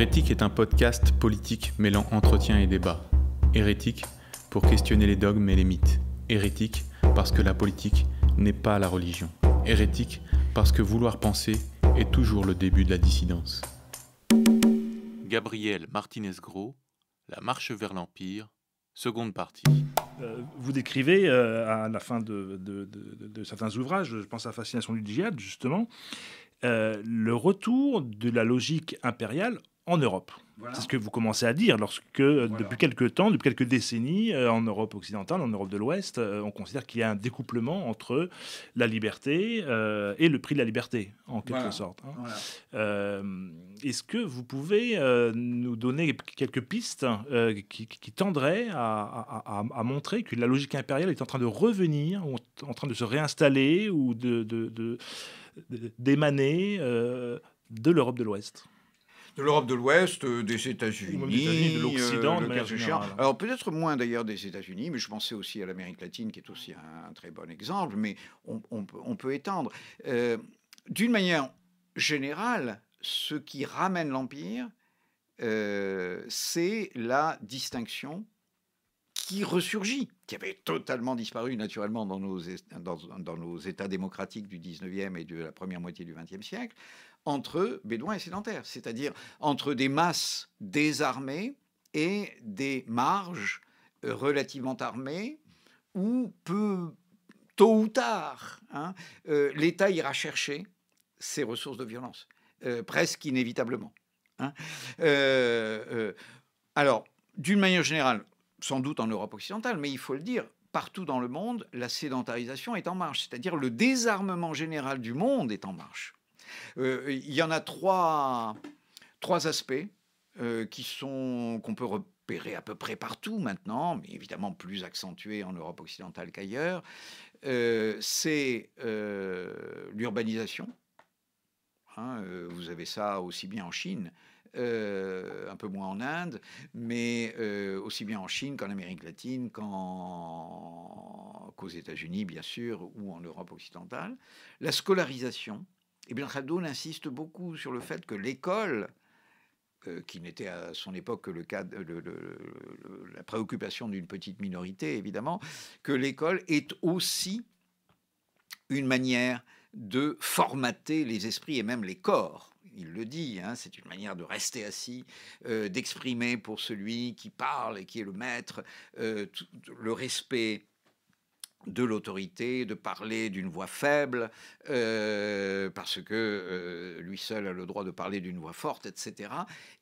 Hérétique est un podcast politique mêlant entretien et débat. Hérétique pour questionner les dogmes et les mythes. Hérétique parce que la politique n'est pas la religion. Hérétique parce que vouloir penser est toujours le début de la dissidence. Gabriel Martinez-Gros, La marche vers l'Empire, seconde partie. Euh, vous décrivez euh, à la fin de, de- de- de certains ouvrages, je pense à Fascination du djihad, justement, euh, le retour de la logique impériale en Europe. C'est ce que vous commencez à dire lorsque, euh, depuis quelques temps, depuis quelques décennies, euh, en Europe occidentale, en Europe de l'Ouest, euh, on considère qu'il y a un découplement entre la liberté euh, et le prix de la liberté, en quelque Voilà. sorte. hein. Est-ce que vous pouvez nous donner quelques pistes qui, qui tendraient à, à- à- à montrer que la logique impériale est en train de revenir, ou en train de se réinstaller, ou de- de- de- de- d'émaner euh, de l'Europe de l'Ouest? De l'Europe de l'Ouest, euh, des États-Unis, de l'Occident, générale. Alors peut-être moins d'ailleurs des États-Unis, mais je pensais aussi à l'Amérique latine, qui est aussi un, un très bon exemple, mais on, on peut- on peut étendre. Euh, D'une manière générale, ce qui ramène l'Empire, euh, c'est la distinction qui ressurgit, qui avait totalement disparu naturellement dans nos, dans nos États démocratiques du 19e et de la première moitié du 20e siècle, entre bédouins et sédentaires, c'est-à-dire entre des masses désarmées et des marges euh, relativement armées, où peu, tôt ou tard, hein, euh, l'État ira chercher ses ressources de violence, euh, presque inévitablement. hein. Alors, d'une manière générale, sans doute en Europe occidentale, mais il faut le dire, partout dans le monde, la sédentarisation est en marche, c'est-à-dire le désarmement général du monde est en marche. Euh, il y en a trois, trois aspects euh, qui sont qu'on peut repérer à peu près partout maintenant, mais évidemment plus accentués en Europe occidentale qu'ailleurs. Euh, c'est l'urbanisation. Hein, vous avez ça aussi bien en Chine, un peu moins en Inde, mais aussi bien en Chine qu'en Amérique latine, qu'aux États-Unis, bien sûr, ou en Europe occidentale. La scolarisation. Bien, Khaldoun insiste beaucoup sur le fait que l'école, euh, qui n'était à son époque que le la préoccupation d'une petite minorité, évidemment, que l'école est aussi une manière de formater les esprits et même les corps. Il le dit, hein, c'est une manière de rester assis, euh, d'exprimer pour celui qui parle et qui est le maître euh, le respect de l'autorité, de parler d'une voix faible, euh, parce que euh, lui seul a le droit de parler d'une voix forte, etc.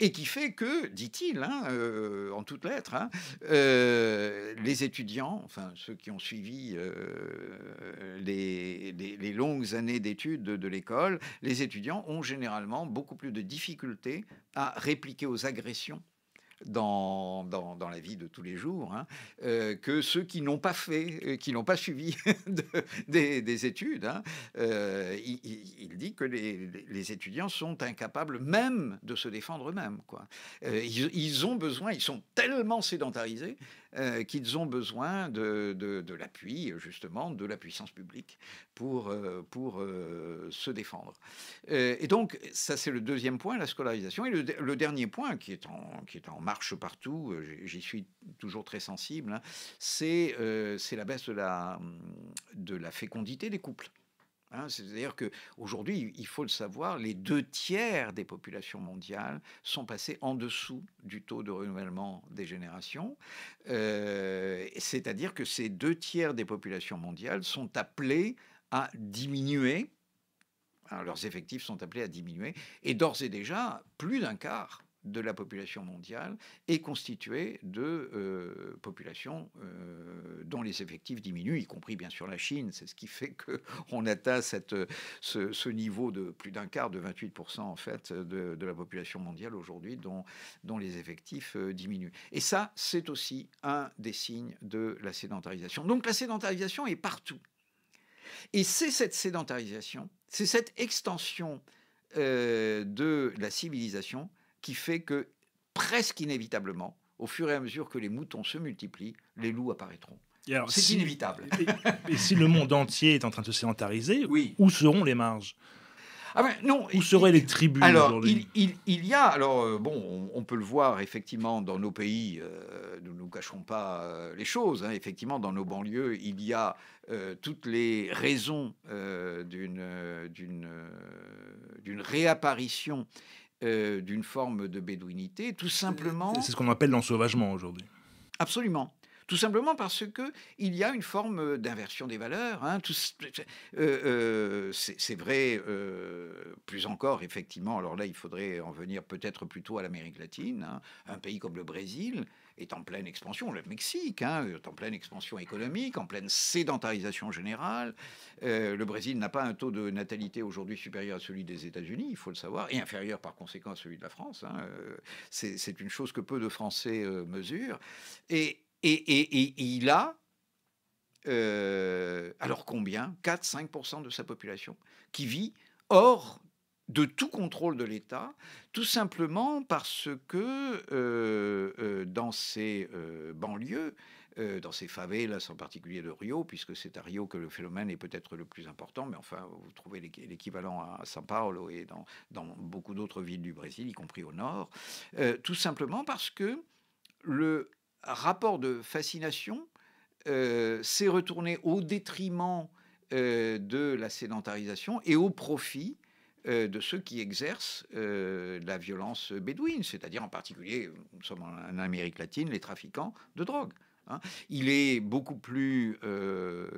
Et qui fait que, dit-il, hein, euh, en toutes lettres, hein, les étudiants, enfin ceux qui ont suivi les, longues années d'études de, de l'école, les étudiants ont généralement beaucoup plus de difficultés à répliquer aux agressions dans, dans, la vie de tous les jours hein, euh, que ceux qui n'ont pas fait, euh, qui n'ont pas suivi de- des, des études. hein. Euh, il, dit que les, étudiants sont incapables même de se défendre eux-mêmes. quoi. Ils ont besoin, ils sont tellement sédentarisés euh, qu'ils ont besoin de, de- l'appui, justement, de la puissance publique pour, euh, pour euh, se défendre. Et donc, ça, c'est le deuxième point, la scolarisation. Et le, dernier point, qui est en, qui est en marche partout, j'y- suis toujours très sensible, hein, c'est c'est la baisse de la, de la fécondité des couples. Hein, C'est-à-dire qu'aujourd'hui, il faut le savoir, les deux tiers des populations mondiales sont passés en dessous du taux de renouvellement des générations. Euh, C'est-à-dire que ces deux tiers des populations mondiales sont appelés à diminuer alors, leurs effectifs sont appelés à diminuer. Et d'ores et déjà, plus d'un quart de la population mondiale est constituée de euh, populations euh, dont les effectifs diminuent, y compris bien sûr la Chine. C'est ce qui fait qu'on atteint cette, ce, niveau de plus d'un quart, de 28% en fait, de, de la population mondiale aujourd'hui, dont, dont les effectifs euh, diminuent. Et ça, c'est aussi un des signes de la sédentarisation. Donc la sédentarisation est partout. Et c'est cette sédentarisation, c'est cette extension de la civilisation qui fait que presque inévitablement, au fur et à mesure que les moutons se multiplient, les loups apparaîtront. C'est si- inévitable. Et, et si le monde entier est en train de se sédentariser, Oui. où seront les marges? Ah ben, non. Où seraient les tribus Alors, il, il, il y a, alors euh, bon, on, on peut le voir effectivement dans nos pays, euh, nous ne nous cachons pas euh, les choses, hein, effectivement dans nos banlieues, il y a euh, toutes les raisons d'une réapparition euh, d'une forme de bédouinité, tout simplement. C'est ce qu'on appelle l'ensauvagement aujourd'hui. Absolument. Tout simplement parce que il y a une forme d'inversion des valeurs. hein. Euh, euh, c'est c'est vrai, euh, plus encore, effectivement. Alors là, il faudrait en venir peut-être plutôt à l'Amérique latine. hein. Un pays comme le Brésil est en pleine expansion, le Mexique hein, est en pleine expansion économique, en pleine sédentarisation générale. Euh, le Brésil n'a pas un taux de natalité aujourd'hui supérieur à celui des États-Unis, il faut le savoir, et inférieur par conséquent à celui de la France. hein. Euh, C'est une chose que peu de Français euh, mesurent. Et, et, et- et il a, alors combien? 4-5% de sa population qui vit hors de tout contrôle de l'État, tout simplement parce que euh, euh, dans ces euh, banlieues, dans ces favelas, en particulier de Rio, puisque c'est à Rio que le phénomène est peut-être le plus important, mais enfin, vous trouvez l'équ- l'équivalent à São Paulo et dans, beaucoup d'autres villes du Brésil, y compris au nord, tout simplement parce que le rapport de fascination s'est retourné au détriment de la sédentarisation et au profit de ceux qui exercent euh, la violence bédouine, c'est-à-dire en particulier, nous sommes en, Amérique latine, les trafiquants de drogue. hein. Il est beaucoup plus euh,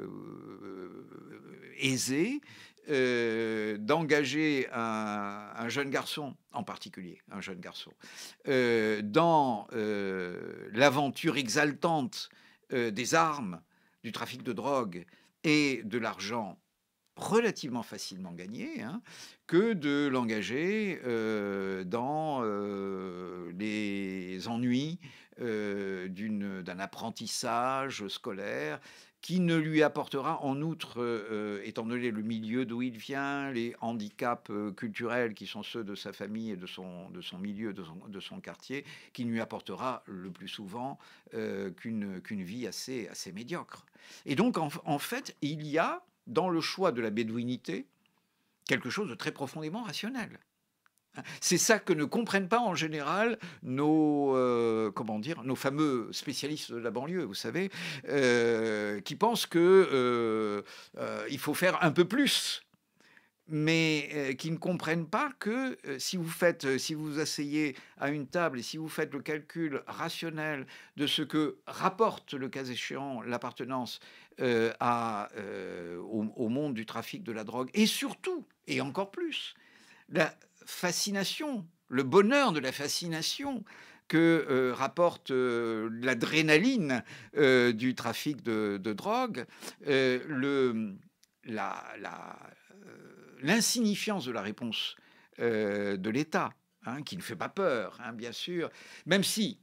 aisé euh, d'engager un, un jeune garçon, en particulier un jeune garçon, euh, dans euh, l'aventure exaltante euh, des armes, du trafic de drogue et de l'argent relativement facilement gagné, hein, que de l'engager euh, dans euh, les ennuis euh, d'un apprentissage scolaire qui ne lui apportera en outre, étant donné le milieu d'où il vient, les handicaps culturels qui sont ceux de sa famille et de son, de son milieu, de son, de son quartier, qui ne lui apportera le plus souvent qu'une vie assez, assez médiocre. Et donc, en fait, il y a dans le choix de la bédouinité quelque chose de très profondément rationnel. C'est ça que ne comprennent pas en général nos, euh, comment dire, nos fameux spécialistes de la banlieue, vous savez, euh, qui pensent que euh, euh, il faut faire un peu plus, mais euh, qui ne comprennent pas que euh, si vous faites, euh, si vous asseyez à une table et si vous faites le calcul rationnel de ce que rapporte le cas échéant l'appartenance à, au, monde du trafic de la drogue et surtout et encore plus la fascination, le bonheur de la fascination que rapporte l'adrénaline du trafic de, de drogue, le, la, la, l'insignifiance de la réponse euh, de l'État, hein, qui ne fait pas peur, hein, bien sûr, même si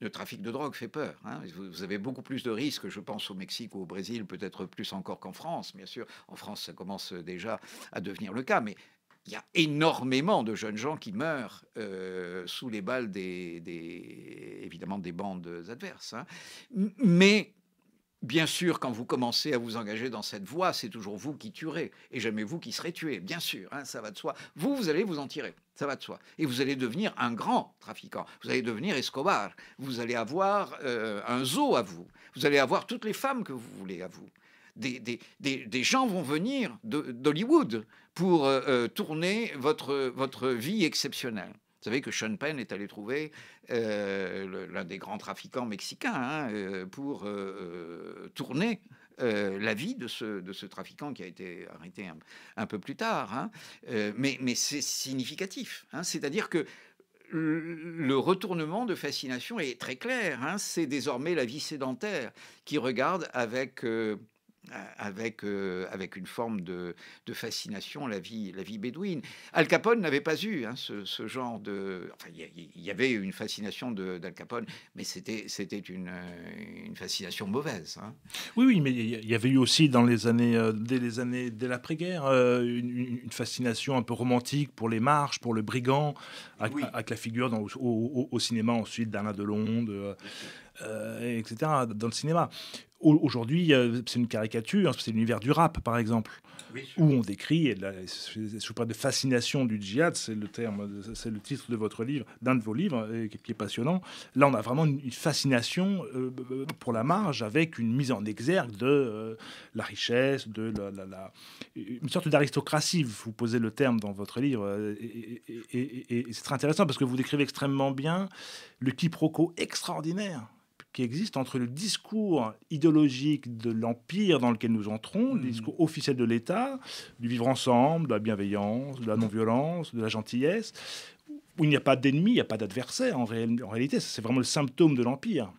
le trafic de drogue fait peur. hein. Vous, avez beaucoup plus de risques, je pense, au Mexique ou au Brésil, peut-être plus encore qu'en France, bien sûr. En France, ça commence déjà à devenir le cas, mais il y a énormément de jeunes gens qui meurent euh, sous les balles des, évidemment des bandes adverses. Mais bien sûr, quand vous commencez à vous engager dans cette voie, c'est toujours vous qui tuerez et jamais vous qui serez tué. Bien sûr, hein, ça va de soi. Vous, vous allez vous en tirer. Ça va de soi. Et vous allez devenir un grand trafiquant. Vous allez devenir Escobar. Vous allez avoir euh, un zoo à vous. Vous allez avoir toutes les femmes que vous voulez à vous. Des, des- des- gens vont venir d'Hollywood pour euh, euh, tourner votre, votre vie exceptionnelle. Vous savez que Sean Penn est allé trouver euh, l'un des grands trafiquants mexicains hein, euh, pour euh, tourner la vie de ce, de ce trafiquant qui a été arrêté un, peu plus tard. hein. Mais mais c'est significatif. hein. C'est-à-dire que le retournement de fascination est très clair. C'est désormais la vie sédentaire qui regarde avec... avec, euh, avec une forme de, de fascination la vie, la vie bédouine. Al Capone n'avait pas eu hein, ce, ce genre de... Enfin, il y y, avait une fascination d'Al Capone, mais c'était une, une fascination mauvaise. hein. Oui, oui, mais il y avait eu aussi dans les années, euh, dès les années, dès l'après-guerre, euh, une, une- une fascination un peu romantique pour les marches, pour le brigand, avec, Oui. avec la figure dans- au, au- au cinéma ensuite d'Alain Delon, de, etc., dans le cinéma. Aujourd'hui, c'est une caricature, c'est l'univers du rap, par exemple où on décrit, et je parle de fascination du djihad, c'est le terme, c'est le titre de votre livre, d'un de vos livres, qui est passionnant. Là, on a vraiment une fascination euh, pour la marge avec une mise en exergue de euh, la richesse, de la, une sorte d'aristocratie. Vous posez le terme dans votre livre, euh, et, et c'est très intéressant parce que vous décrivez extrêmement bien le quiproquo extraordinaire qui existe entre le discours idéologique de l'empire dans lequel nous entrons, le hmm. discours officiel de l'État, du vivre ensemble, de la bienveillance, de la non-violence, de la gentillesse, où il n'y a pas d'ennemi, il n'y a pas d'adversaire en, en, réalité. C'est vraiment le symptôme de l'empire.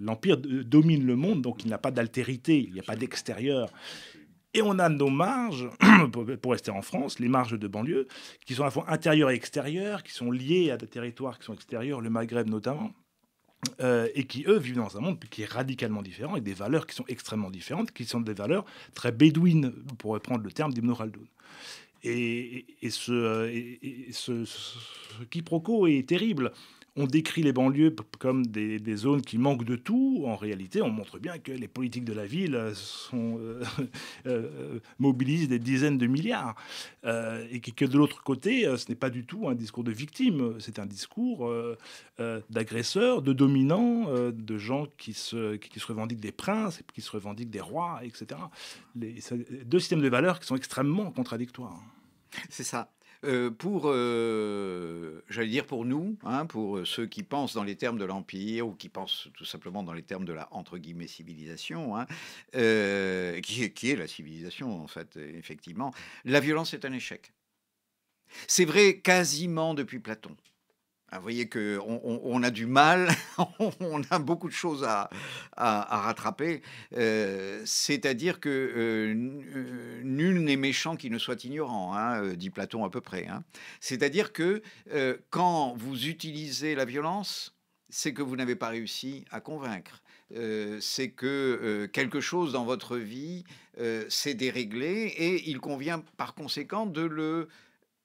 L'empire domine le monde, donc il n'y a pas d'altérité, il n'y a pas d'extérieur. Et on a nos marges, pour rester en France, les marges de banlieue, qui sont à la fois intérieures et extérieures, qui sont liées à des territoires qui sont extérieurs, le Maghreb notamment. Euh, et qui, eux, vivent dans un monde qui est radicalement différent, avec des valeurs qui sont extrêmement différentes, qui sont des valeurs très bédouines, pour reprendre le terme d'Ibn. Et, et, ce, et, ce, ce, quiproquo est terrible on décrit les banlieues comme des, zones qui manquent de tout. En réalité, on montre bien que les politiques de la ville sont, euh, euh, mobilisent des dizaines de milliards. Euh, et que, de l'autre côté, ce n'est pas du tout un discours de victime, c'est un discours d'agresseurs, de dominants, de gens qui se, qui, se revendiquent des princes, qui se revendiquent des rois, etc. Les, deux systèmes de valeurs qui sont extrêmement contradictoires. C'est ça. Euh, pour, euh, j'allais dire pour nous, hein, pour ceux qui pensent dans les termes de l'Empire ou qui pensent tout simplement dans les termes de la entre guillemets civilisation, hein, euh, qui, est, qui est la civilisation en fait, effectivement, la violence est un échec. C'est vrai quasiment depuis Platon. Ah, vous voyez qu'on on, a du mal, on a beaucoup de choses à, rattraper. Euh, c'est-à-dire que euh, euh, nul n'est méchant qui ne soit ignorant, hein, dit Platon à peu près. Hein. C'est-à-dire que quand vous utilisez la violence, c'est que vous n'avez pas réussi à convaincre. c'est que quelque chose dans votre vie s'est déréglé et il convient par conséquent de le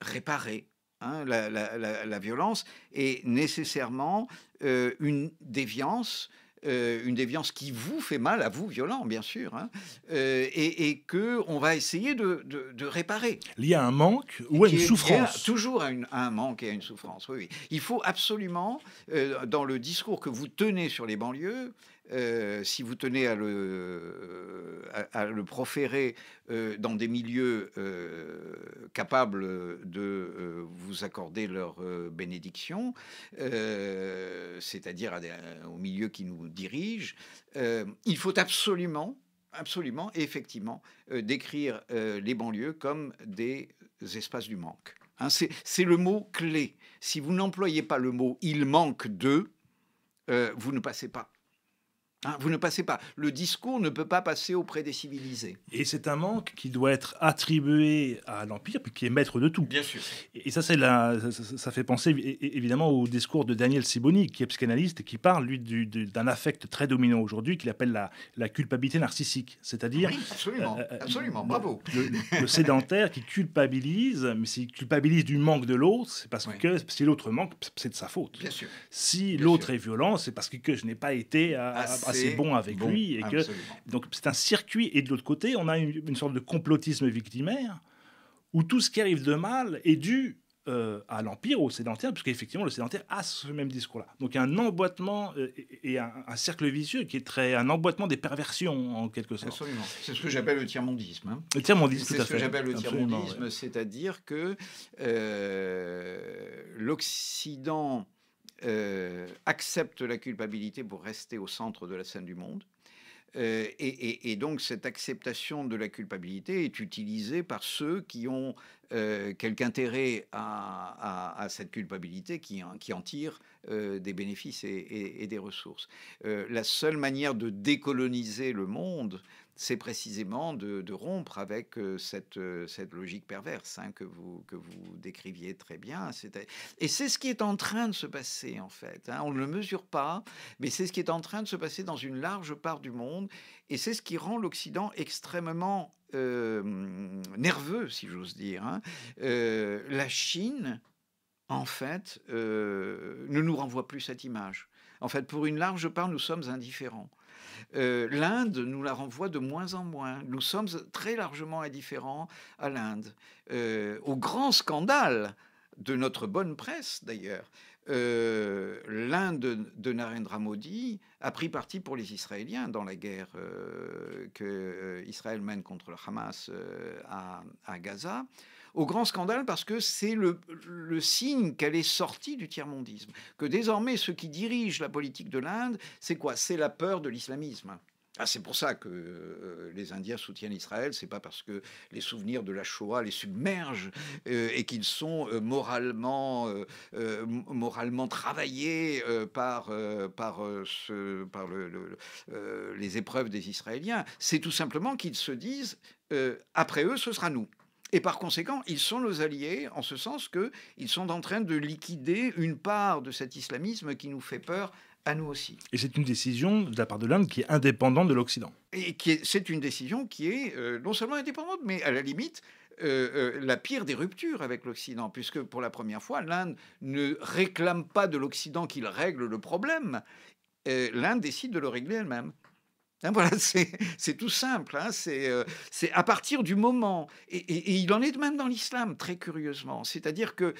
réparer Hein, la, violence est nécessairement euh, une déviance. Euh, une déviance qui vous fait mal, à vous, violent, bien sûr, hein, euh, et, et que on va essayer de, réparer. Il y a un manque ou une souffrance Toujours à, un manque et à une souffrance, oui. oui. Il faut absolument, dans le discours que vous tenez sur les banlieues, euh, si vous tenez à le, le proférer euh, dans des milieux euh, capables de vous accorder leur bénédiction, c'est-à-dire au milieu qui nous dirige, il faut absolument, absolument, effectivement, décrire les banlieues comme des espaces du manque. Hein, c'est le mot clé. Si vous n'employez pas le mot il manque de, vous ne passez pas. Hein, vous ne passez pas. Le discours ne peut pas passer auprès des civilisés. Et c'est un manque qui doit être attribué à l'Empire, qui est maître de tout. Bien sûr. Et ça, c'est la, ça, fait penser évidemment au discours de Daniel Siboni, qui est psychanalyste et qui parle, lui, d'un affect très dominant aujourd'hui, qu'il appelle la, la, culpabilité narcissique. C'est-à-dire. Oui, absolument. Euh, euh, absolument. Bravo. Le, sédentaire qui culpabilise, mais s'il culpabilise du manque de l'autre, c'est parce que si l'autre manque, c'est de sa faute. Bien sûr. Si l'autre est violent, c'est parce que je n'ai pas été à c'est bon avec lui. Et que, donc c'est un circuit. Et de l'autre côté, on a une, sorte de complotisme victimaire où tout ce qui arrive de mal est dû euh, à l'Empire, au sédentaire, puisqu'effectivement, le sédentaire a ce même discours-là. Donc, il y a un emboîtement euh, et un, cercle vicieux qui est très. un emboîtement des perversions, en quelque sorte. Absolument. C'est ce que j'appelle le tiers-mondisme. Hein. Le tiers-mondisme, tout à fait. C'est ce que j'appelle le tiers-mondisme, c'est-à-dire que euh, l'Occident euh, accepte la culpabilité pour rester au centre de la scène du monde. Euh, et, donc cette acceptation de la culpabilité est utilisée par ceux qui ont euh, quelque intérêt à, cette culpabilité, qui, en tirent des bénéfices et des ressources. la seule manière de décoloniser le monde, c'est précisément de, rompre avec euh, cette, euh, cette logique perverse hein, que, vous, que vous décriviez très bien. Et c'est ce qui est en train de se passer, en fait. Hein. On ne le mesure pas, mais c'est ce qui est en train de se passer dans une large part du monde. Et c'est ce qui rend l'Occident extrêmement euh, nerveux, si j'ose dire. Hein. la Chine, en fait, ne nous renvoie plus cette image. En fait, pour une large part, nous sommes indifférents. Euh, L'Inde nous la renvoie de moins en moins. Nous sommes très largement indifférents à l'Inde. Euh, au grand scandale de notre bonne presse, d'ailleurs, euh, l'Inde de Narendra Modi a pris parti pour les Israéliens dans la guerre que Israël mène contre le Hamas à, Gaza au grand scandale parce que c'est le, signe qu'elle est sortie du tiers-mondisme. Que désormais, ceux qui dirigent la politique de l'Inde, c'est quoi? C'est la peur de l'islamisme. Ah, c'est pour ça que euh, les Indiens soutiennent Israël. C'est pas parce que les souvenirs de la Shoah les submergent euh, et qu'ils sont euh, moralement, moralement travaillés par, par, ce, par le, les épreuves des Israéliens. C'est tout simplement qu'ils se disent après eux, ce sera nous. Et par conséquent, ils sont nos alliés en ce sens qu'ils sont en train de liquider une part de cet islamisme qui nous fait peur à nous aussi. Et c'est une décision de la part de l'Inde qui est indépendante de l'Occident. Et c'est une décision qui est euh, non seulement indépendante, mais à la limite euh, euh, la pire des ruptures avec l'Occident, puisque pour la première fois, l'Inde ne réclame pas de l'Occident qu'il règle le problème. L'Inde décide de le régler elle-même. Hein, voilà, c'est tout simple. Hein, euh, c'est à partir du moment, et, il en est de même dans l'islam, très curieusement. C'est-à-dire que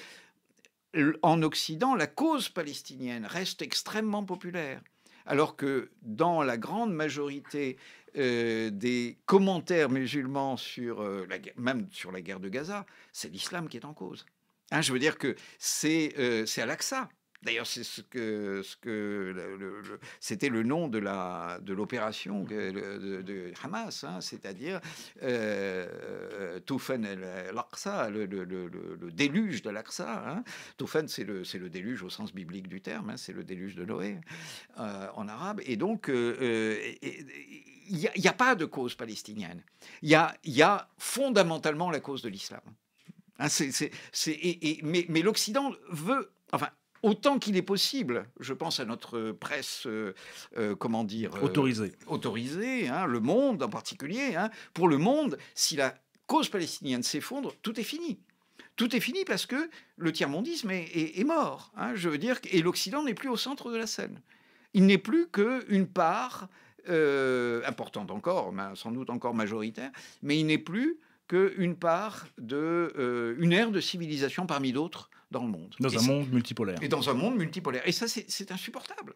en Occident, la cause palestinienne reste extrêmement populaire, alors que dans la grande majorité euh, des commentaires musulmans sur euh, la, même sur la guerre de Gaza, c'est l'islam qui est en cause. Hein, je veux dire que c'est à l'Aqsa D'ailleurs, c'est ce que, ce que c'était le nom de la de l'opération de, Hamas, hein, c'est-à-dire euh, Toufen al-Aqsa, le, déluge de l'Aqsa. Hein. Toufen, c'est le c'est le déluge au sens biblique du terme, hein, c'est le déluge de Noé euh, en arabe. Et donc euh, euh, il n'y a, pas de cause palestinienne. Il y a, y a fondamentalement la cause de l'islam. Hein, mais, mais l'Occident veut, enfin, autant qu'il est possible. Je pense à notre presse, euh, euh, comment dire, euh, autorisée, autorisée, hein, le Monde en particulier. Hein. Pour le Monde, si la cause palestinienne s'effondre, tout est fini. Tout est fini parce que le tiers-mondisme est, mort. Hein. je veux dire, et l'Occident n'est plus au centre de la scène. Il n'est plus qu'une part importante encore, sans doute encore majoritaire, mais il n'est plus qu'une part de une ère de civilisation parmi d'autres dans le monde. Dans un monde multipolaire. Et dans un monde multipolaire. Et ça, c'est insupportable.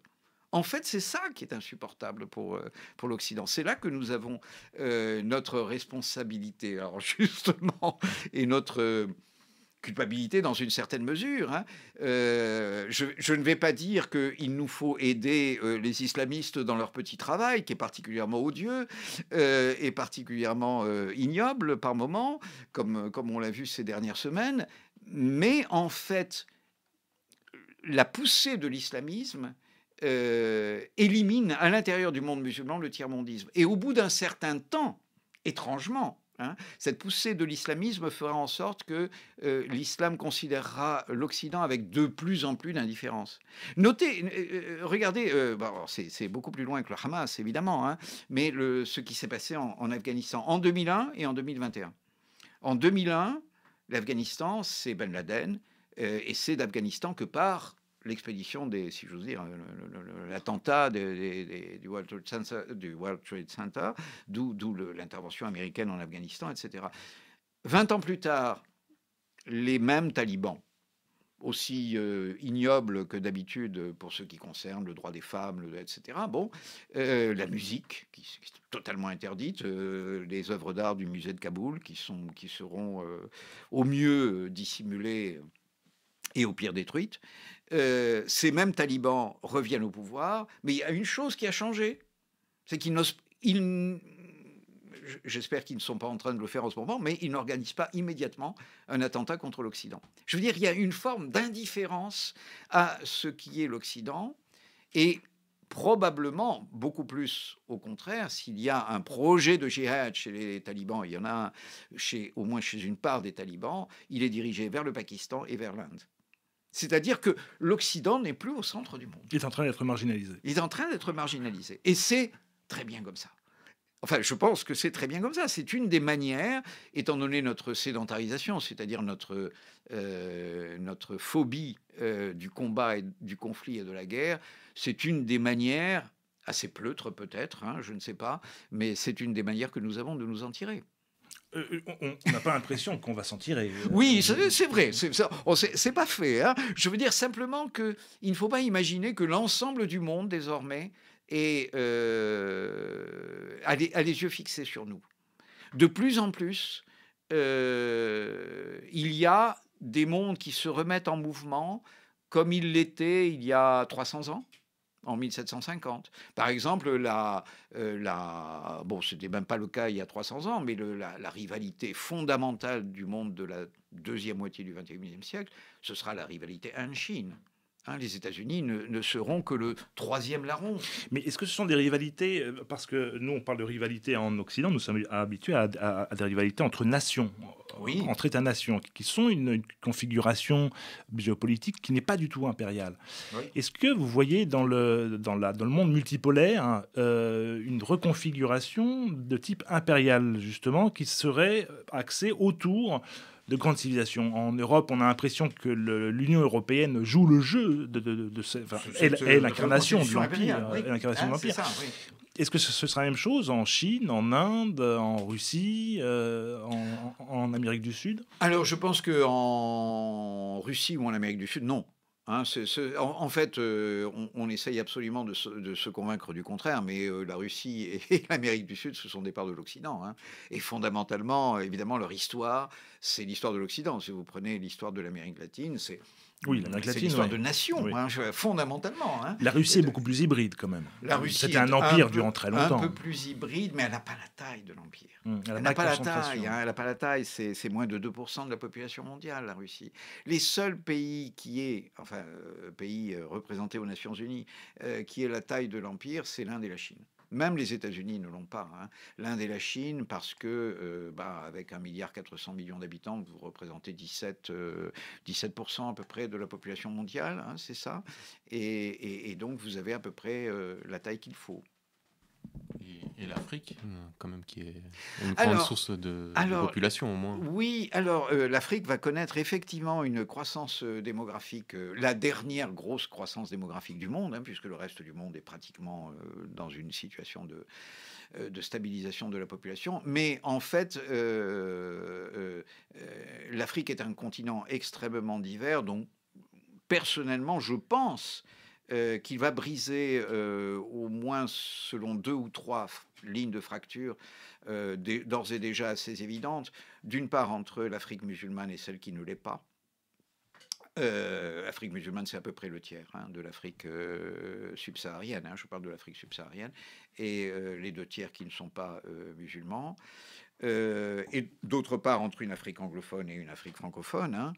En fait, c'est ça qui est insupportable pour, euh, pour l'Occident. C'est là que nous avons euh, notre responsabilité, alors justement, et notre euh, culpabilité dans une certaine mesure. Hein. je, je, ne vais pas dire qu'il nous faut aider les islamistes dans leur petit travail, qui est particulièrement odieux et particulièrement ignoble par moments, comme, comme on l'a vu ces dernières semaines. Mais en fait, la poussée de l'islamisme euh, élimine à l'intérieur du monde musulman le tiers-mondisme. Et au bout d'un certain temps, étrangement, hein, cette poussée de l'islamisme fera en sorte que euh, l'islam considérera l'Occident avec de plus en plus d'indifférence. Notez, euh, regardez, c'est beaucoup plus loin que le Hamas, évidemment, hein, mais ce qui s'est passé en, en Afghanistan en 2001 et en 2021. En 2001, L'Afghanistan, c'est Ben Laden, euh, et c'est d'Afghanistan que part l'expédition des, si j'ose dire, l'attentat du, World Trade Center, d'où l'intervention américaine en Afghanistan, etc. Vingt ans plus tard, les mêmes talibans aussi euh, ignoble que d'habitude pour ce qui concerne le droit des femmes, etc. Bon, euh, la musique, qui, est totalement interdite, euh, les œuvres d'art du musée de Kaboul, qui, sont, qui seront au mieux dissimulées et au pire détruites. Ces mêmes talibans reviennent au pouvoir, mais il y a une chose qui a changé, c'est qu'ils n'osent j'espère qu'ils ne sont pas en train de le faire en ce moment, mais ils n'organisent pas immédiatement un attentat contre l'Occident. Je veux dire, il y a une forme d'indifférence à ce qui est l'Occident, et probablement beaucoup plus au contraire, s'il y a un projet de djihad chez les talibans, il y en a chez, au moins chez une part des talibans, il est dirigé vers le Pakistan et vers l'Inde. C'est-à-dire que l'Occident n'est plus au centre du monde. Il est en train d'être marginalisé. Il est en train d'être marginalisé. Et c'est très bien comme ça. Enfin, je pense que c'est très bien comme ça. C'est une des manières, étant donné notre sédentarisation, c'est-à-dire notre, euh, notre phobie euh, du combat, et du conflit et de la guerre, c'est une des manières, assez pleutre peut-être, hein, je ne sais pas, mais c'est une des manières que nous avons de nous en tirer. Euh, on n'a pas l'impression qu'on va s'en tirer. Oui, c'est vrai. C'est pas fait. Hein. Je veux dire simplement qu'il ne faut pas imaginer que l'ensemble du monde, désormais, euh, a, les, yeux fixés sur nous. De plus en plus, euh, il y a des mondes qui se remettent en mouvement comme ils l'étaient il y a 300 ans en 1750. Par exemple, la, euh, la bon, c'était même pas le cas il y a 300 ans, mais la, rivalité fondamentale du monde de la deuxième moitié du XXIe siècle, ce sera la rivalité Inde-Chine. Hein, les États-Unis ne, seront que le troisième larron. Mais est-ce que ce sont des rivalités euh, Parce que nous, on parle de rivalité en Occident, nous sommes habitués à, des rivalités entre nations, oui. entre États-nations, qui sont une, configuration géopolitique qui n'est pas du tout impériale. Est-ce que vous voyez dans le, dans la, dans le monde multipolaire hein, euh, une reconfiguration de type impérial, justement, qui serait axée autour de grandes civilisations. En Europe, on a l'impression que l'Union européenne joue le jeu de, de, de, est, l'incarnation de l'empire. Est-ce que ce sera la même chose en Chine, en Inde, en Russie, euh, en, Amérique du Sud? Alors, je pense que en Russie ou en Amérique du Sud, non. Hein, en, fait, euh, on, essaye absolument de se, convaincre du contraire, mais euh, la Russie et, l'Amérique du Sud, ce sont des parts de l'Occident. Hein. Et fondamentalement, évidemment, leur histoire, c'est l'histoire de l'Occident. Si vous prenez l'histoire de l'Amérique latine, c'est oui, l'Amérique latine. C'est l'histoire de nation, hein, fondamentalement. Hein. La Russie est beaucoup plus hybride quand même. La Russie C'était un empire durant très longtemps. Un peu plus hybride, mais elle n'a pas la taille de l'empire. Hum, elle n'a pas, la taille. Hein, elle n'a pas la taille. C'est moins de 2% de la population mondiale, la Russie. Les seuls pays qui est, enfin, euh, pays euh, représentés aux Nations Unies, euh, qui est la taille de l'empire, c'est l'Inde et la Chine. Même les États-Unis ne l'ont pas. Hein. L'Inde et la Chine, parce que, euh, bah, avec 1,4 milliard d'habitants, vous représentez 17, 17% euh, à peu près de la population mondiale, hein, c'est ça. Et, donc, vous avez à peu près euh, la taille qu'il faut et, l'Afrique, quand même, qui est une grande source de, population au moins. Oui, alors euh, l'Afrique va connaître effectivement une croissance euh, démographique, euh, la dernière grosse croissance démographique du monde, hein, puisque le reste du monde est pratiquement dans une situation de, de stabilisation de la population. Mais en fait, l'Afrique est un continent extrêmement divers, donc personnellement, je pense euh, qui va briser euh, au moins selon deux ou trois lignes de fracture euh, d'ores et déjà assez évidentes, d'une part entre l'Afrique musulmane et celle qui ne l'est pas. L'Afrique musulmane, c'est à peu près le tiers hein, de l'Afrique subsaharienne. Hein, je parle de l'Afrique subsaharienne. Et les deux tiers qui ne sont pas musulmans. Euh, et d'autre part entre une Afrique anglophone et une Afrique francophone, hein.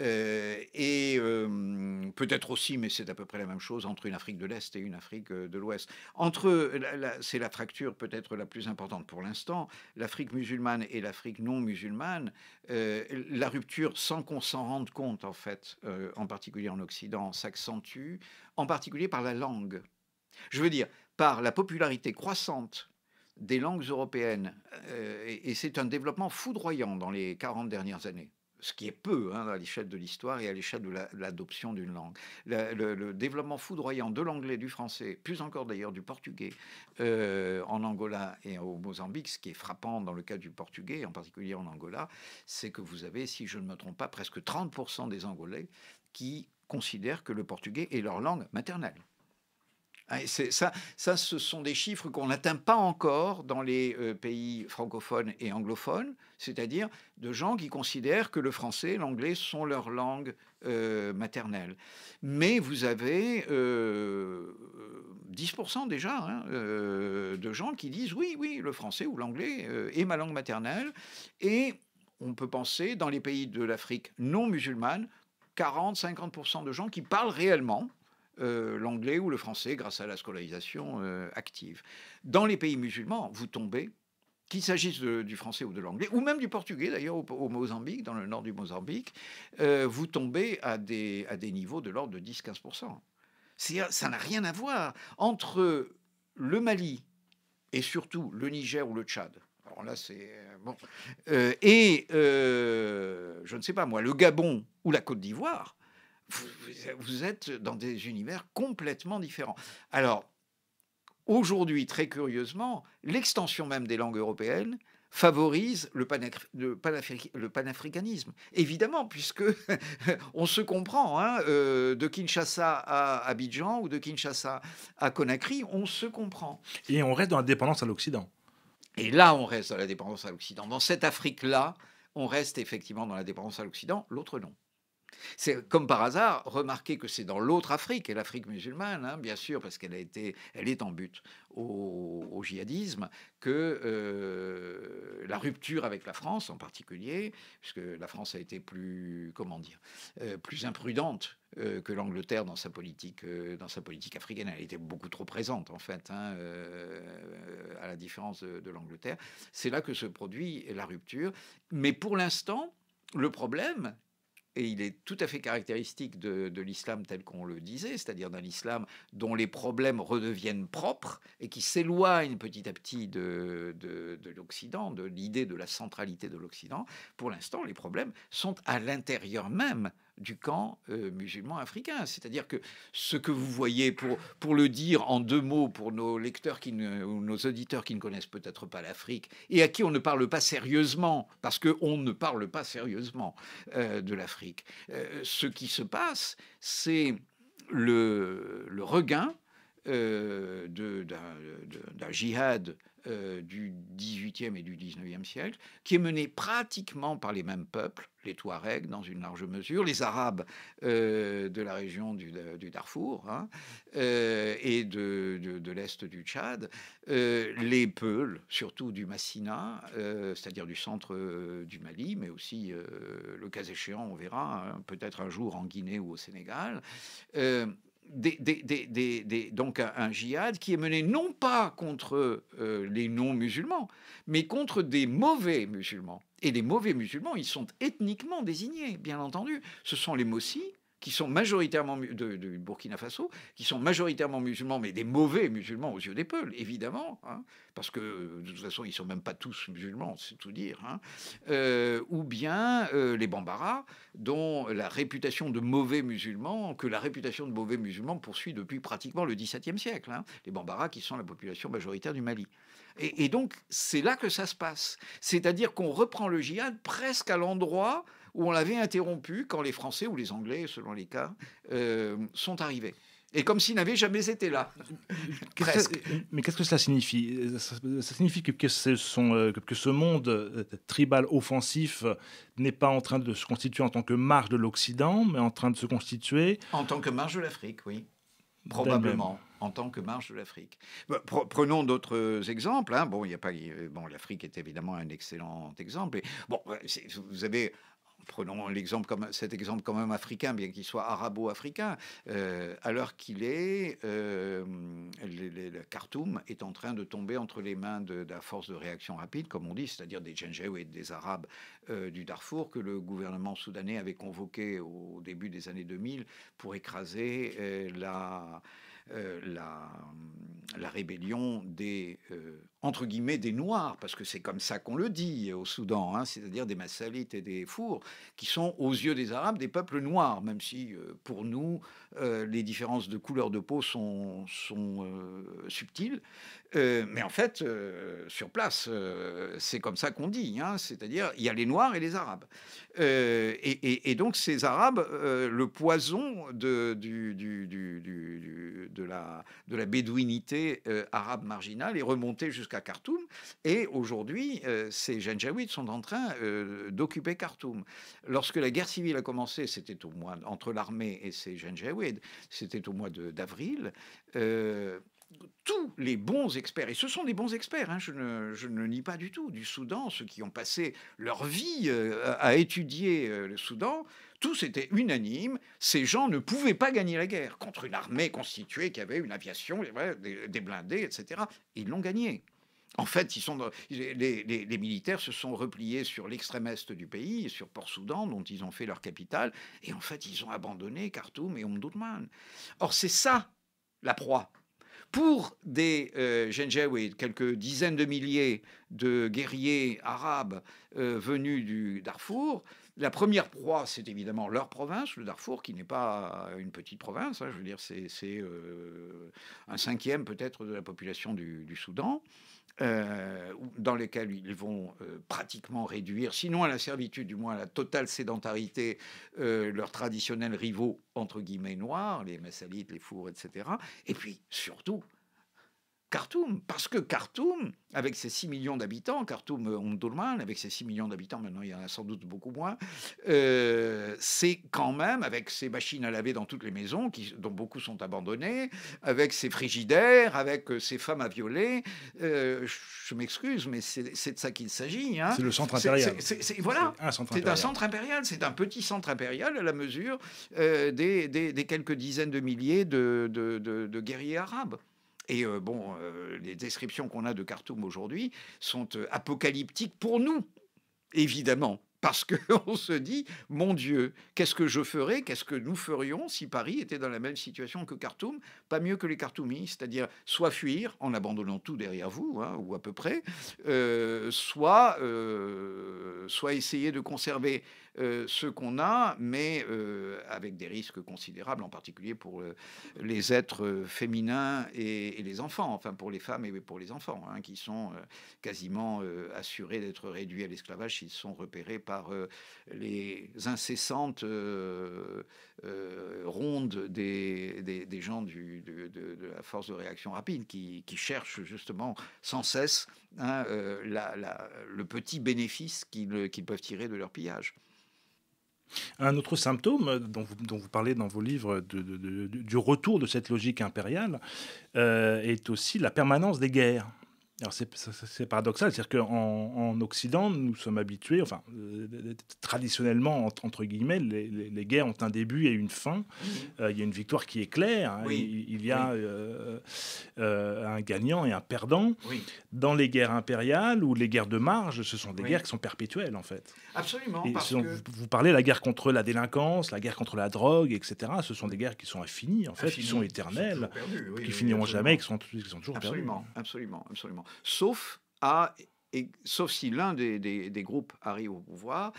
euh, et euh, peut-être aussi, mais c'est à peu près la même chose, entre une Afrique de l'Est et une Afrique de l'Ouest. Entre, c'est la fracture peut-être la plus importante pour l'instant, l'Afrique musulmane et l'Afrique non musulmane, la rupture, sans qu'on s'en rende compte en fait, en particulier en Occident, s'accentue, en particulier par la langue. Je veux dire, par la popularité croissante des langues européennes, euh, et, c'est un développement foudroyant dans les 40 dernières années ce qui est peu hein, à l'échelle de l'histoire et à l'échelle de l'adoption d'une langue. Le, développement foudroyant de l'anglais, du français, plus encore d'ailleurs du portugais euh, en Angola et au Mozambique, ce qui est frappant dans le cas du portugais, en particulier en Angola, c'est que vous avez, si je ne me trompe pas, presque 30% des Angolais qui considèrent que le portugais est leur langue maternelle. Ah, ça, ça, ce sont des chiffres qu'on n'atteint pas encore dans les euh, pays francophones et anglophones, c'est-à-dire de gens qui considèrent que le français et l'anglais sont leurs langues euh, maternelles. Mais vous avez 10% euh, déjà hein, de gens qui disent oui, oui, le français ou l'anglais est ma langue maternelle. Et on peut penser, dans les pays de l'Afrique non musulmane, 40-50% de gens qui parlent réellement euh, l'anglais ou le français grâce à la scolarisation euh, active. Dans les pays musulmans, vous tombez, qu'il s'agisse du français ou de l'anglais, ou même du portugais d'ailleurs au, Mozambique, dans le nord du Mozambique, euh, vous tombez à des, à des niveaux de l'ordre de 10-15%. Ça n'a rien à voir entre le Mali et surtout le Niger ou le Tchad. Alors là, c'est bon. et je ne sais pas moi, le Gabon ou la Côte d'Ivoire, vous, êtes dans des univers complètement différents. Alors, aujourd'hui, très curieusement, l'extension même des langues européennes favorise le, panafricanisme. Évidemment, puisque on se comprend, hein, euh, de Kinshasa à Abidjan ou de Kinshasa à Conakry, on se comprend. Et on reste dans la dépendance à l'Occident. Et là, on reste dans la dépendance à l'Occident. Dans cette Afrique-là, on reste effectivement dans la dépendance à l'Occident, l'autre non. C'est comme par hasard, remarquez que c'est dans l'autre Afrique, et l'Afrique musulmane, hein, bien sûr, parce qu'elle a été, elle est en but au, djihadisme, que euh, la rupture avec la France en particulier, puisque la France a été plus, comment dire, euh, plus imprudente euh, que l'Angleterre dans sa politique, dans sa politique africaine, elle était beaucoup trop présente en fait, hein, à la différence de l'Angleterre. C'est là que se produit la rupture, mais pour l'instant. Le problème, et il est tout à fait caractéristique de, l'islam tel qu'on le disait, c'est-à-dire d'un islam dont les problèmes redeviennent propres et qui s'éloigne petit à petit de, de, de l'Occident, de l'idée de la centralité de l'Occident. Pour l'instant, les problèmes sont à l'intérieur même du camp euh, musulman africain. C'est-à-dire que ce que vous voyez, pour, pour le dire en deux mots pour nos lecteurs qui ou nos auditeurs qui ne connaissent peut-être pas l'Afrique et à qui on ne parle pas sérieusement, parce qu'on ne parle pas sérieusement euh, de l'Afrique, euh, ce qui se passe, c'est le, le regain d'un djihad euh, du 18e et du 19e siècle, qui est mené pratiquement par les mêmes peuples, les Touaregs dans une large mesure, les Arabes euh, de la région du, Darfour hein, euh, et de, de, l'est du Tchad, les Peuls, surtout du Massina, c'est-à-dire du centre du Mali, mais aussi, le cas échéant, on verra, hein, peut-être un jour en Guinée ou au Sénégal donc un, djihad qui est mené non pas contre euh, les non-musulmans, mais contre des mauvais musulmans. Et les mauvais musulmans, ils sont ethniquement désignés, bien entendu. Ce sont les Mossis, qui sont majoritairement de, Burkina Faso, qui sont majoritairement musulmans, mais des mauvais musulmans aux yeux des Peuls, évidemment, hein, parce que de toute façon, ils sont même pas tous musulmans, c'est tout dire, hein, euh, ou bien euh, les Bambara, dont la réputation de mauvais musulmans, que la réputation de mauvais musulmans poursuit depuis pratiquement le XVIIe siècle, hein, les Bambara qui sont la population majoritaire du Mali. Et, et donc, c'est là que ça se passe. C'est-à-dire qu'on reprend le djihad presque à l'endroit où on l'avait interrompu quand les Français ou les Anglais, selon les cas, euh, sont arrivés. Et comme s'ils n'avaient jamais été là. mais qu'est-ce que cela signifie? Ça, signifie que, ce sont, euh, que, ce monde euh, tribal offensif n'est pas en train de se constituer en tant que marge de l'Occident, mais en train de se constituer... En tant que marge de l'Afrique, oui. Probablement en tant que marge de l'Afrique. Prenons d'autres exemples. Hein. Bon, il y a pas. Bon, l'Afrique est évidemment un excellent exemple. Et, bon, vous avez prenons l'exemple cet exemple quand même africain, bien qu'il soit arabo-africain, euh, à l'heure qu'il est, euh, le Khartoum est en train de tomber entre les mains de, la force de réaction rapide, comme on dit, c'est-à-dire des et des Arabes euh, du Darfour que le gouvernement soudanais avait convoqué au début des années 2000 pour écraser la euh, la, rébellion des, entre guillemets, des Noirs, parce que c'est comme ça qu'on le dit au Soudan, hein, c'est-à-dire des Massalites et des Fours, qui sont aux yeux des Arabes des peuples noirs, même si euh, pour nous, les différences de couleur de peau sont, sont subtiles. mais en fait, sur place, c'est comme ça qu'on dit, hein, c'est-à-dire il y a les Noirs et les Arabes. Et, donc ces Arabes, le poison de, la, de la bédouinité euh, arabe marginale est remonté jusqu'à Khartoum. Et aujourd'hui, euh, ces Janjaouides sont en train euh, d'occuper Khartoum. Lorsque la guerre civile a commencé, c'était au mois entre l'armée et ces Janjaouides, c'était au mois d'avril tous les bons experts, et ce sont des bons experts, hein, je, ne, nie pas du tout, du Soudan, ceux qui ont passé leur vie à étudier le Soudan, tous étaient unanimes, ces gens ne pouvaient pas gagner la guerre contre une armée constituée qui avait une aviation, des, blindés, etc. Ils l'ont gagné. En fait, ils sont, les, militaires se sont repliés sur l'extrême est du pays, sur Port-Soudan, dont ils ont fait leur capitale, et en fait, ils ont abandonné Khartoum et Omdurman. Or, c'est ça la proie pour des euh, quelques dizaines de milliers de guerriers arabes euh, venus du Darfour, la première proie, c'est évidemment leur province, le Darfour, qui n'est pas une petite province. Hein, je veux dire, c'est euh, un cinquième peut-être de la population du, Soudan. Euh, dans lesquels ils vont euh, pratiquement réduire, sinon à la servitude, du moins à la totale sédentarité, leurs traditionnels rivaux, entre guillemets, noirs, les Massalites, les Fours, etc. Et puis, surtout, Khartoum, parce que Khartoum, avec ses 6 millions d'habitants, Khartoum Omdurman, avec ses 6 millions d'habitants, maintenant il y en a sans doute beaucoup moins, euh, c'est quand même, avec ses machines à laver dans toutes les maisons, qui, dont beaucoup sont abandonnées, avec ses frigidaires, avec euh, ses femmes à violer, euh, je m'excuse, mais c'est de ça qu'il s'agit. Hein. C'est le centre impérial. Voilà, c'est un centre impérial, c'est un petit centre impérial à la mesure des, des, quelques dizaines de milliers de, de, de guerriers arabes. Et euh, bon, euh, les descriptions qu'on a de Khartoum aujourd'hui sont euh, apocalyptiques pour nous, évidemment. Parce qu'on se dit, mon Dieu, qu'est-ce que je ferais, qu'est-ce que nous ferions si Paris était dans la même situation que Khartoum Pas mieux que les Khartoumis, c'est-à-dire soit fuir en abandonnant tout derrière vous, hein, ou à peu près, soit, soit essayer de conserver euh, ce qu'on a, mais euh, avec des risques considérables, en particulier pour euh, les êtres féminins et, les enfants, enfin pour les femmes et pour les enfants, hein, qui sont quasiment assurés d'être réduits à l'esclavage s'ils sont repérés par les incessantes rondes des, gens de, la force de réaction rapide qui, cherchent justement sans cesse hein, le petit bénéfice qu'ils peuvent tirer de leur pillage. Un autre symptôme dont vous, parlez dans vos livres du retour de cette logique impériale euh, est aussi la permanence des guerres. Alors c'est paradoxal, c'est-à-dire qu'en en Occident, nous sommes habitués, enfin, euh, traditionnellement, entre, guillemets, les, guerres ont un début et une fin. Euh, il y a une victoire qui est claire, hein. il, y a euh, un gagnant et un perdant. Dans les guerres impériales ou les guerres de marge, ce sont des guerres qui sont perpétuelles, en fait. Absolument. Vous parlez de la guerre contre la délinquance, la guerre contre la drogue, etc. Ce sont des guerres qui sont infinies, en fait, qui sont éternelles, qui, finiront jamais, qui sont, qui sont toujours absolument, Absolument, absolument sauf, si l'un des, groupes arrive au pouvoir.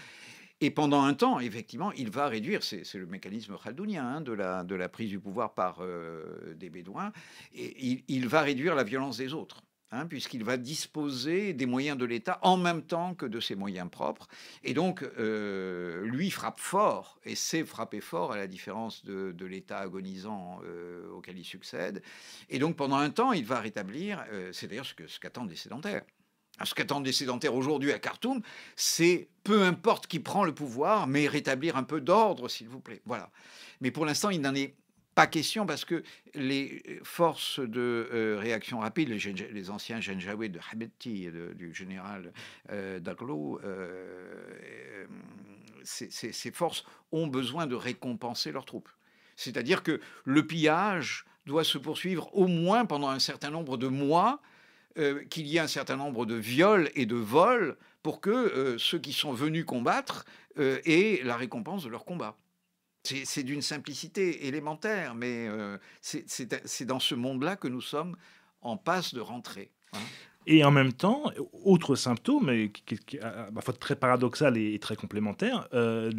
Et pendant un temps, effectivement, il va réduire, c'est le mécanisme khaldounien hein, de, la, prise du pouvoir par euh, des Bédouins, il, va réduire la violence des autres. Hein, puisqu'il va disposer des moyens de l'État en même temps que de ses moyens propres. Et donc, euh, lui frappe fort, et sait frapper fort, à la différence de, l'État agonisant euh, auquel il succède. Et donc, pendant un temps, il va rétablir, euh, c'est d'ailleurs ce qu'attendent ce les sédentaires. ce qu'attendent les sédentaires aujourd'hui à Khartoum, c'est peu importe qui prend le pouvoir, mais rétablir un peu d'ordre, s'il vous plaît. Voilà. Mais pour l'instant, il n'en est pas question parce que les forces de euh, réaction rapide, les, anciens Janjaweed de Habetti et du général euh, Daglo, euh, ces, forces ont besoin de récompenser leurs troupes. C'est-à-dire que le pillage doit se poursuivre au moins pendant un certain nombre de mois, qu'il y ait un certain nombre de viols et de vols pour que ceux qui sont venus combattre aient la récompense de leur combat. C'est d'une simplicité élémentaire, mais euh, c'est dans ce monde-là que nous sommes en passe de rentrer. Hein. Et en même temps, autre symptôme, qui, qui, à ma foi très paradoxal et, très complémentaire, euh,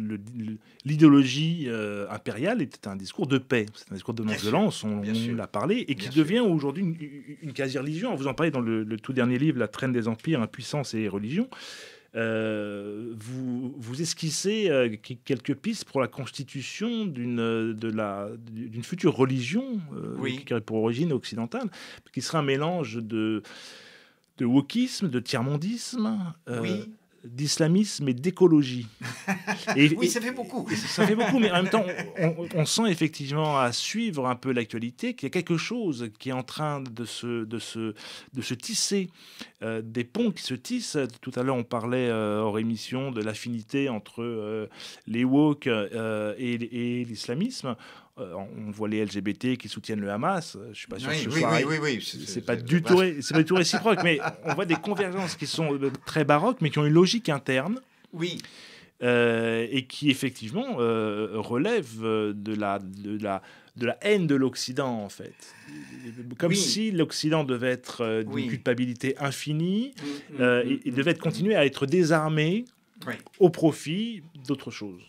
l'idéologie euh, impériale était un discours de paix, c'est un discours de non-violence, on, l'a parlé, et qui devient aujourd'hui une, quasi-religion. Vous en parlez dans le, le, tout dernier livre, La traîne des empires, impuissance et religion. Euh, vous, vous esquissez euh, quelques pistes pour la constitution d'une d'une future religion euh, qui aurait pour origine occidentale, qui serait un mélange de de wokisme, de tiers-mondisme. Oui d'islamisme et d'écologie. oui, ça fait beaucoup. Ça fait beaucoup, mais en même temps, on, sent effectivement à suivre un peu l'actualité qu'il y a quelque chose qui est en train de se, de se, de se tisser, euh, des ponts qui se tissent. Tout à l'heure, on parlait euh, hors émission de l'affinité entre euh, les woke et l'islamisme. Euh, on voit les LGBT qui soutiennent le Hamas. Je suis pas sûr que ce soit. Oui, oui, C'est pas du tout, c'est pas du tout réciproque, mais on voit des convergences qui sont euh, très baroques, mais qui ont une logique interne. Oui. et qui effectivement relève de la, de, la, de la haine de l'Occident, en fait. Comme si l'Occident devait être d'une culpabilité infinie, mm, mm, il, devait continuer à être désarmé au profit d'autre chose.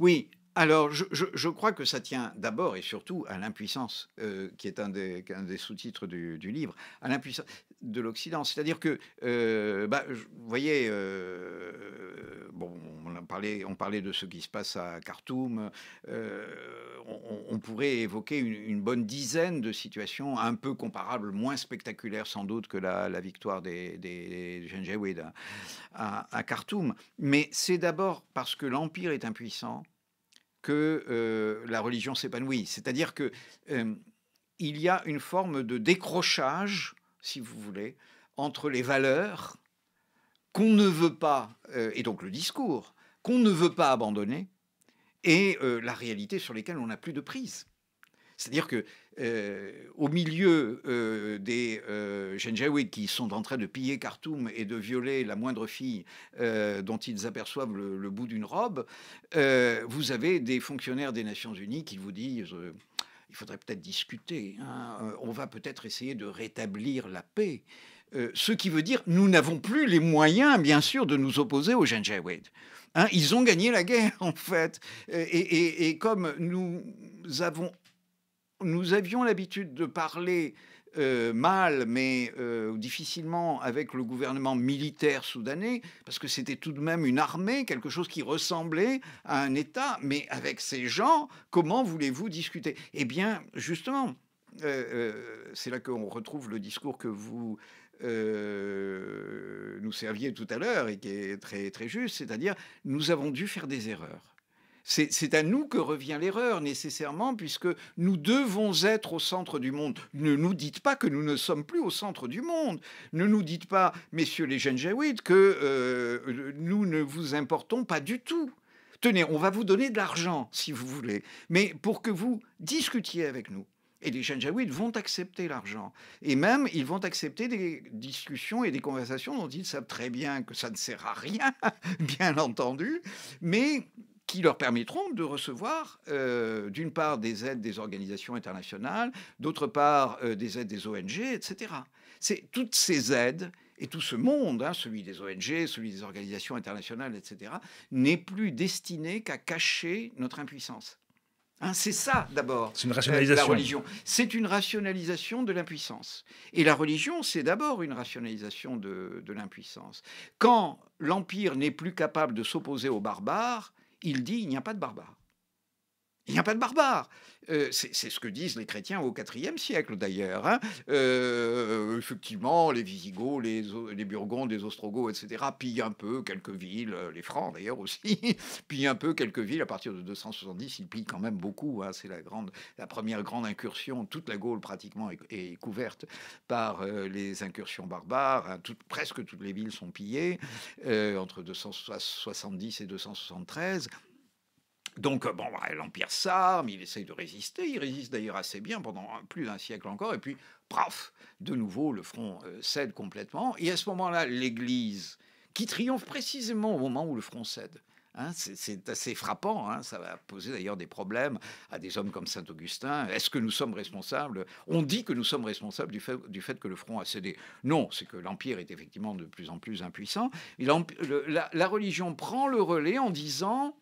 Oui, alors, je, crois que ça tient d'abord et surtout à l'impuissance, euh, qui est un des, sous-titres du, livre, à l'impuissance de l'Occident. C'est-à-dire que, euh, bah, vous voyez, euh, bon, on, parlait, on parlait de ce qui se passe à Khartoum, on, pourrait évoquer une, bonne dizaine de situations un peu comparables, moins spectaculaires sans doute que la, victoire des, des, à, à Khartoum. Mais c'est d'abord parce que l'Empire est impuissant que euh, la religion s'épanouit. C'est-à-dire que euh, il y a une forme de décrochage, si vous voulez, entre les valeurs qu'on ne veut pas, euh, et donc le discours, qu'on ne veut pas abandonner, et la réalité sur lesquelles on n'a plus de prise. C'est-à-dire que euh, au milieu euh, des euh, qui sont en train de piller Khartoum et de violer la moindre fille euh, dont ils aperçoivent le, bout d'une robe, vous avez des fonctionnaires des Nations Unies qui vous disent il faudrait peut-être discuter, hein, on va peut-être essayer de rétablir la paix. ce qui veut dire nous n'avons plus les moyens, bien sûr, de nous opposer aux Janjaweed. Hein, ils ont gagné la guerre, en fait. Et comme nous avons nous avions l'habitude de parler euh, mal, mais euh, difficilement avec le gouvernement militaire soudanais, parce que c'était tout de même une armée, quelque chose qui ressemblait à un État. Mais avec ces gens, comment voulez-vous discuter? Eh bien, justement, euh, c'est là qu'on retrouve le discours que vous nous serviez tout à l'heure et qui est très, très juste, c'est-à-dire nous avons dû faire des erreurs. C'est à nous que revient l'erreur nécessairement, puisque nous devons être au centre du monde. Ne nous dites pas que nous ne sommes plus au centre du monde. Ne nous dites pas, messieurs les jeunes que euh, nous ne vous importons pas du tout. Tenez, on va vous donner de l'argent si vous voulez, mais pour que vous discutiez avec nous. Et les Janjaouides vont accepter l'argent. Et même, ils vont accepter des discussions et des conversations dont ils savent très bien que ça ne sert à rien, bien entendu, mais qui leur permettront de recevoir, euh, d'une part, des aides des organisations internationales, d'autre part, euh, des aides des ONG, etc. C'est toutes ces aides et tout ce monde, hein, celui des ONG, celui des organisations internationales, etc., n'est plus destiné qu'à cacher notre impuissance. Hein, c'est ça d'abord. C'est une rationalisation. Euh, la religion, c'est une rationalisation de l'impuissance. Et la religion, c'est d'abord une rationalisation de, de l'impuissance. Quand l'empire n'est plus capable de s'opposer aux barbares, il dit il n'y a pas de barbares. Il n'y a pas de barbares. Euh, c'est ce que disent les chrétiens au IVe siècle d'ailleurs. Hein. Euh, effectivement, les Visigoths, les, Burgondes, les Ostrogoths, etc., pillent un peu quelques villes, euh, les Francs d'ailleurs aussi, pillent un peu quelques villes. À partir de 270, ils pillent quand même beaucoup. Hein. C'est la, la première grande incursion. Toute la Gaule pratiquement est, couverte par les incursions barbares. Hein. presque toutes les villes sont pillées entre 270 et 273. Donc, bon, bah, l'Empire s'arme, il essaye de résister, il résiste d'ailleurs assez bien pendant plus d'un siècle encore, et puis, paf, de nouveau, le front euh, cède complètement. Et à ce moment-là, l'Église, qui triomphe précisément au moment où le front cède, hein, c'est assez frappant, hein, ça va poser d'ailleurs des problèmes à des hommes comme Saint Augustin. Est-ce que nous sommes responsables? On dit que nous sommes responsables du fait, que le front a cédé. Non, c'est que l'Empire est effectivement de plus en plus impuissant. La religion prend le relais en disant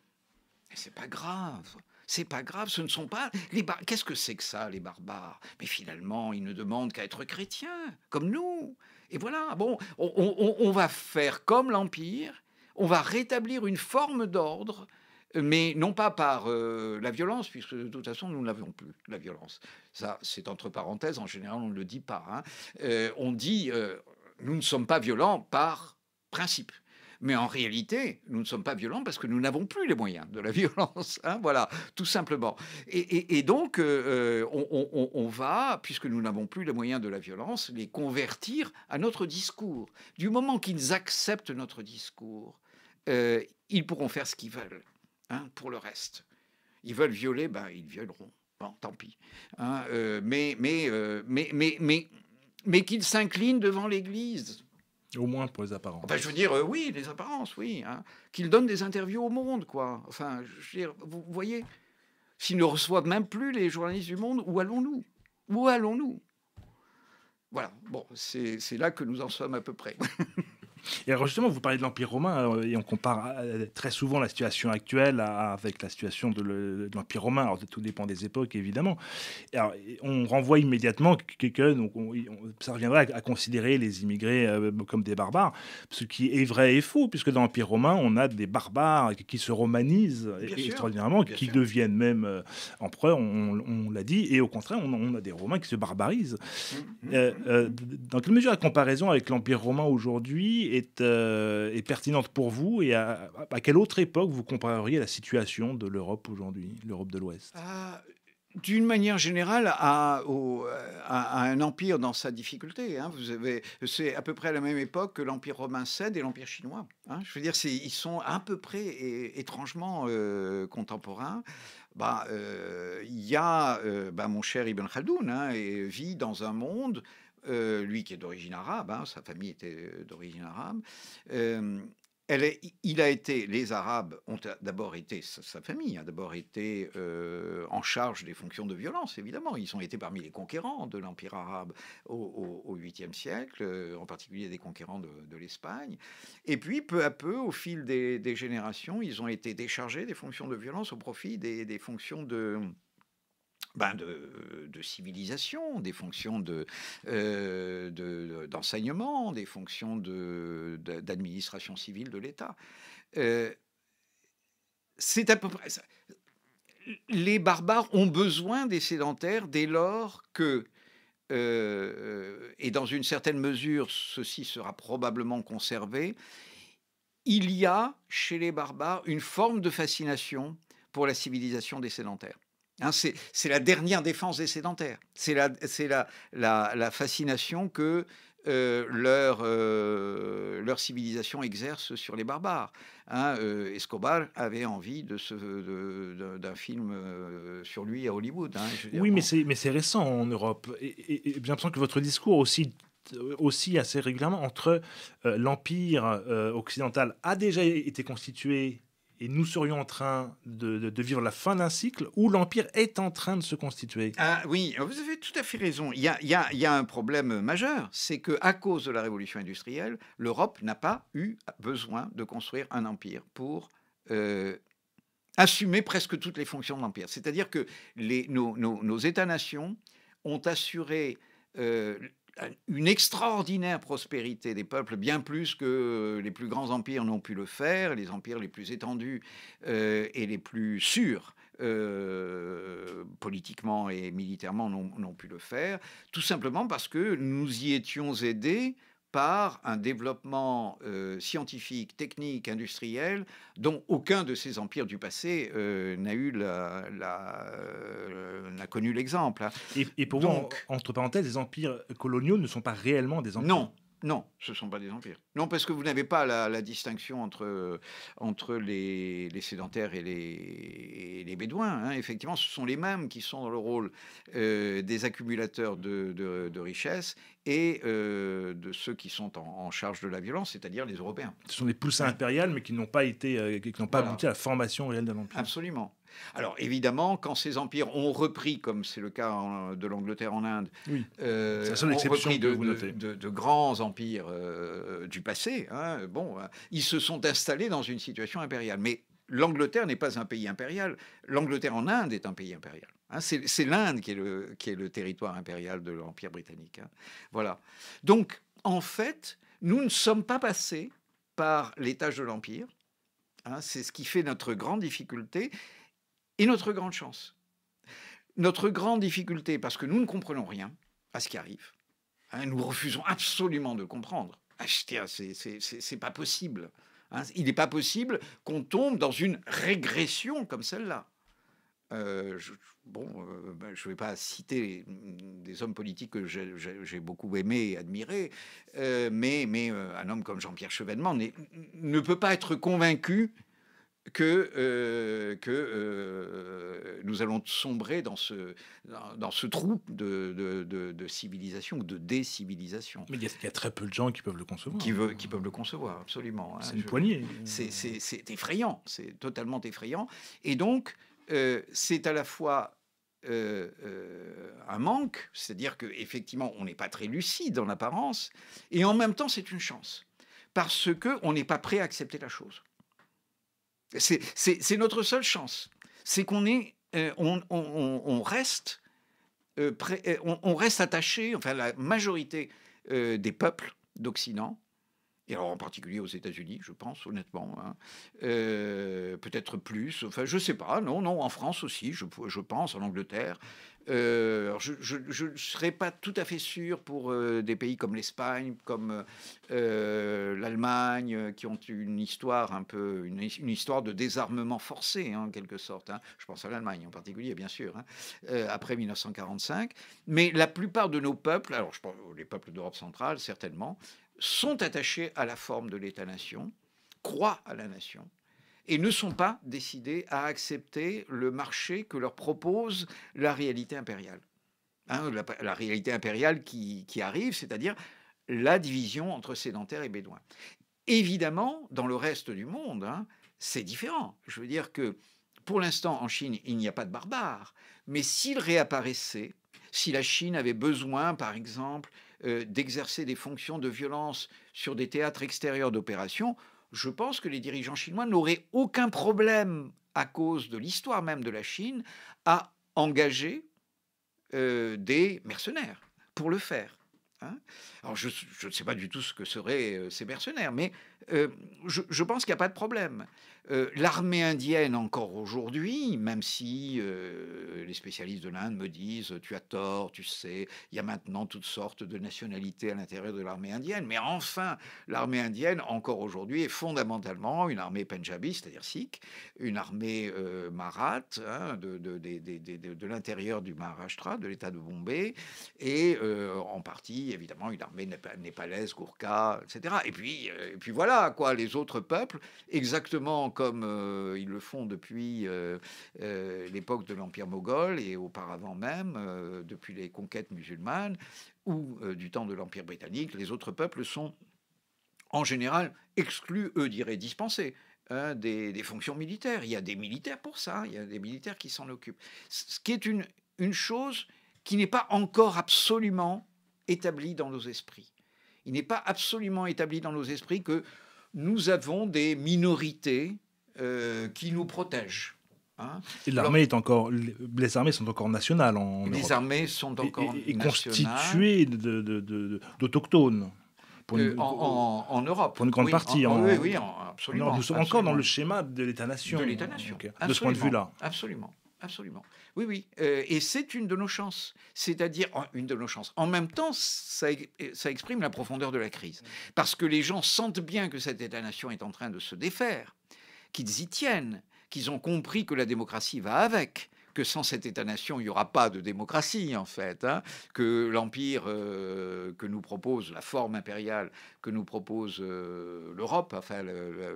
c'est pas grave. C'est pas grave, ce ne sont pas les bar... Qu'est-ce que c'est que ça, les barbares? Mais finalement, ils ne demandent qu'à être chrétiens, comme nous. Et voilà, bon, on, va faire comme l'Empire, on va rétablir une forme d'ordre, mais non pas par euh, la violence, puisque de toute façon, nous ne l'avons plus, la violence. Ça, c'est entre parenthèses, en général, on ne le dit pas. Hein. Euh, on dit, euh, nous ne sommes pas violents par principe. Mais en réalité, nous ne sommes pas violents parce que nous n'avons plus les moyens de la violence. Hein, voilà, tout simplement. Et, donc, euh, euh, on, va, puisque nous n'avons plus les moyens de la violence, les convertir à notre discours. Du moment qu'ils acceptent notre discours, euh, ils pourront faire ce qu'ils veulent hein, pour le reste. Ils veulent violer, ben, ils violeront. Bon, tant pis. Hein, mais qu'ils s'inclinent devant l'Église Au moins pour les apparences. Je veux dire, euh, oui, les apparences, oui. Hein. Qu'il donne des interviews au monde, quoi. Enfin, je veux dire, vous voyez, s'ils ne reçoivent même plus les journalistes du monde, où allons-nous? Où allons-nous? Voilà, bon, c'est là que nous en sommes à peu près. Et alors justement, vous parlez de l'Empire romain euh, et on compare euh, très souvent la situation actuelle avec la situation de l'Empire romain. Alors tout dépend des époques, évidemment. Alors, on renvoie immédiatement que, donc ça reviendrait à, considérer les immigrés euh, comme des barbares, ce qui est vrai et faux, puisque dans l'Empire romain, on a des barbares qui se romanisent extraordinairement, qui deviennent même empereurs, on, l'a dit, et au contraire, on, a des Romains qui se barbarisent. Mmh, mmh, mmh. dans quelle mesure la comparaison avec l'Empire romain aujourd'hui euh, est, pertinente pour vous et à, quelle autre époque vous compareriez la situation de l'Europe aujourd'hui, l'Europe de l'Ouest? Ah, d'une manière générale, à, un empire dans sa difficulté. Hein. Vous avez, c'est à peu près à la même époque que l'empire romain cède et l'empire chinois. Hein. Je veux dire, c'est, ils sont à peu près étrangement euh, contemporains. Bah, euh, il y a bah, mon cher Ibn Khaldoun hein, et vit dans un monde euh, lui qui est d'origine arabe, hein, sa famille était euh, d'origine arabe. Euh, il a été, les Arabes ont d'abord été, sa, famille a d'abord été en charge des fonctions de violence, évidemment. Ils ont été parmi les conquérants de l'Empire arabe au, 8e siècle, en particulier des conquérants de, l'Espagne. Et puis, peu à peu, au fil des, générations, ils ont été déchargés des fonctions de violence au profit des fonctions de ben de, civilisation, des fonctions euh, de, d'enseignement, des fonctions d'administration civile de l'État. Euh, c'est à peu près ça. Les barbares ont besoin des sédentaires dès lors que, euh, et dans une certaine mesure, ceci sera probablement conservé, il y a chez les barbares une forme de fascination pour la civilisation des sédentaires. Hein, c'est la dernière défense des sédentaires. C'est la, la, la, fascination que euh, leur, euh, leur civilisation exerce sur les barbares. Hein, euh, Escobar avait envie d'un de d'un film sur lui à Hollywood. Hein, oui, mais c'est récent en Europe. Et, et, j'ai l'impression que votre discours aussi aussi assez régulièrement entre l'empire occidental a déjà été constitué et nous serions en train de, vivre la fin d'un cycle où l'Empire est en train de se constituer. Ah oui, vous avez tout à fait raison. Il y a, un problème majeur, c'est que à cause de la révolution industrielle, l'Europe n'a pas eu besoin de construire un empire pour euh, assumer presque toutes les fonctions de l'empire. C'est-à-dire que nos États-nations ont assuré euh, une extraordinaire prospérité des peuples, bien plus que les plus grands empires n'ont pu le faire, les empires les plus étendus euh, et les plus sûrs. Euh, politiquement et militairement n'ont pu le faire, tout simplement parce que nous y étions aidés par un développement euh, scientifique, technique, industriel, dont aucun de ces empires du passé euh, n'a eu la, euh, n'a connu l'exemple. Hein. Et, pour vous, entre parenthèses, les empires coloniaux ne sont pas réellement des empires? Non, non, ce ne sont pas des empires. Non, parce que vous n'avez pas la, distinction entre, entre les, sédentaires et les, les bédouins. Hein. Effectivement, ce sont les mêmes qui sont dans le rôle des accumulateurs de, de, de richesses et euh, de ceux qui sont en, charge de la violence, c'est-à-dire les Européens. Ce sont des poussins impériales, mais qui n'ont pas été, euh, qui n'ont pas abouti à la formation réelle d'un empire. Absolument. Alors évidemment, quand ces empires ont repris, comme c'est le cas de l'Angleterre en Inde, oui. euh, ont repris de, de, de, grands empires euh, du passé, hein, bon, ils se sont installés dans une situation impériale. Mais l'Angleterre n'est pas un pays impérial. L'Angleterre en Inde est un pays impérial. Hein. c'est l'Inde qui, est le, qui est le territoire impérial de l'Empire britannique. Hein. Voilà. Donc, en fait, nous ne sommes pas passés par l'étage de l'Empire. Hein. c'est ce qui fait notre grande difficulté et notre grande chance. Notre grande difficulté, parce que nous ne comprenons rien à ce qui arrive. nous refusons absolument de comprendre. Ah, c'est pas possible. Hein, il n'est pas possible qu'on tombe dans une régression comme celle-là. Euh, je, bon, euh, ben, je ne vais pas citer des hommes politiques que j'ai beaucoup aimés et admirés, euh, mais, mais un homme comme Jean-Pierre Chevènement ne peut pas être convaincu que, euh, que euh, nous allons sombrer dans ce, dans, dans ce trou de, de, de- de civilisation ou de décivilisation. Mais il y, a- il y a très peu de gens qui peuvent le concevoir. Qui, veut, qui peuvent le concevoir, absolument. hein. C'est une Je- poignée. c'est- effrayant, c'est totalement effrayant. Et donc, euh, c'est à la fois euh, euh, un manque, c'est-à-dire qu'effectivement, on n'est pas très lucide en apparence, et en même temps, c'est une chance, parce qu'on n'est pas prêt à accepter la chose. C'est- notre seule chance, c'est qu'on est, reste attaché, enfin la majorité euh, des peuples d'Occident, et alors en particulier aux États-Unis, je pense honnêtement, hein, euh, peut-être plus, enfin je sais pas, non, non, en France aussi, je, pense, en Angleterre. Euh, je ne serais pas tout à fait sûr pour euh, des pays comme l'Espagne, comme l'Allemagne, qui ont une histoire un peu, une, histoire de désarmement forcé, hein, en quelque sorte. hein. Je pense à l'Allemagne en particulier, bien sûr, après 1945. Mais la plupart de nos peuples, alors je pense les peuples d'Europe centrale, certainement, sont attachés à la forme de l'État-nation, croient à la nation, et ne sont pas décidés à accepter le marché que leur propose la réalité impériale. Hein, la, réalité impériale qui, qui arrive, c'est-à-dire la division entre sédentaires et bédouins. Évidemment, dans le reste du monde, hein, c'est différent. Je veux dire que pour l'instant, en Chine, il n'y a pas de barbares, mais s'il réapparaissait, si la Chine avait besoin, par exemple, euh, d'exercer des fonctions de violence sur des théâtres extérieurs d'opération, je pense que les dirigeants chinois n'auraient aucun problème, à cause de l'histoire même de la Chine, à engager euh, des mercenaires pour le faire. Hein Alors je, ne sais pas du tout ce que seraient euh, ces mercenaires, mais euh, je, pense qu'il n'y a pas de problème. Euh, L'armée indienne, encore aujourd'hui, même si euh, les spécialistes de l'Inde me disent tu as tort, tu sais, il y a maintenant toutes sortes de nationalités à l'intérieur de l'armée indienne, mais enfin, l'armée indienne, encore aujourd'hui, est fondamentalement une armée punjabi, c'est-à-dire sikh, une armée euh, marath, hein, de, l'intérieur du Maharashtra, de l'État de Bombay, et en partie, évidemment, une armée népalaise, Gourkha, etc. Et puis voilà, quoi, les autres peuples, exactement comme euh, ils le font depuis euh, euh, l'époque de l'Empire moghol et auparavant même, depuis les conquêtes musulmanes ou du temps de l'Empire britannique, les autres peuples sont en général exclus, eux diraient dispensés. Hein, des, des, fonctions militaires. Il y a des militaires pour ça, il y a des militaires qui s'en occupent. Ce qui est une, une chose qui n'est pas encore absolument établie dans nos esprits. Il n'est pas absolument établi dans nos esprits que nous avons des minorités euh, qui nous protègent. Hein et l'armée est encore, les armées sont encore nationales en Les Europe. armées sont encore et, et, et constituées d'autochtones. Euh, en, en, en, Europe. Pour une grande oui, partie. En, oui, oui, absolument. Nous sommes absolument. encore dans le schéma de l'État-nation. De l'État-nation. Okay. De ce point de vue-là. Absolument. Absolument. Oui, oui. Euh, et c'est une de nos chances. C'est-à-dire, une de nos chances. En même temps, ça, exprime la profondeur de la crise. Parce que les gens sentent bien que cet État-nation est en train de se défaire, qu'ils y tiennent, qu'ils ont compris que la démocratie va avec, que sans cet État-nation, il n'y aura pas de démocratie, en fait, hein, que l'empire euh, que nous propose, la forme impériale que nous propose euh, l'Europe, enfin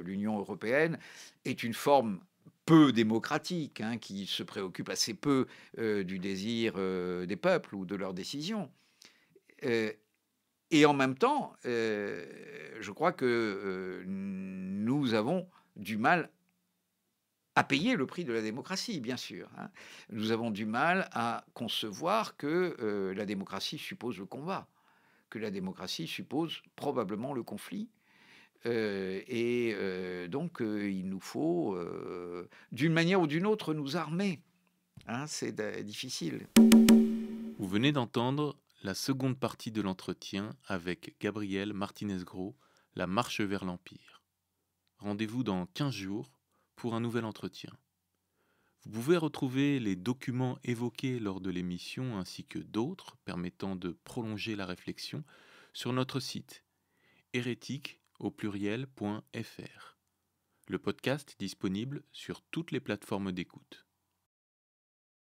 l'Union européenne, est une forme peu démocratique, hein, qui se préoccupe assez peu euh, du désir euh, des peuples ou de leurs décisions. Euh, et en même temps, je crois que nous avons du mal à payer le prix de la démocratie, bien sûr. Hein. Nous avons du mal à concevoir que la démocratie suppose le combat, que la démocratie suppose probablement le conflit, euh, et euh, donc, euh, il nous faut, d'une manière ou d'une autre, nous armer. Hein, c'est difficile. Vous venez d'entendre la seconde partie de l'entretien avec Gabriel Martinez-Gros, La marche vers l'Empire. Rendez-vous dans 15 jours pour un nouvel entretien. Vous pouvez retrouver les documents évoqués lors de l'émission ainsi que d'autres permettant de prolonger la réflexion sur notre site hérétique au pluriel.fr. Le podcast est disponible sur toutes les plateformes d'écoute.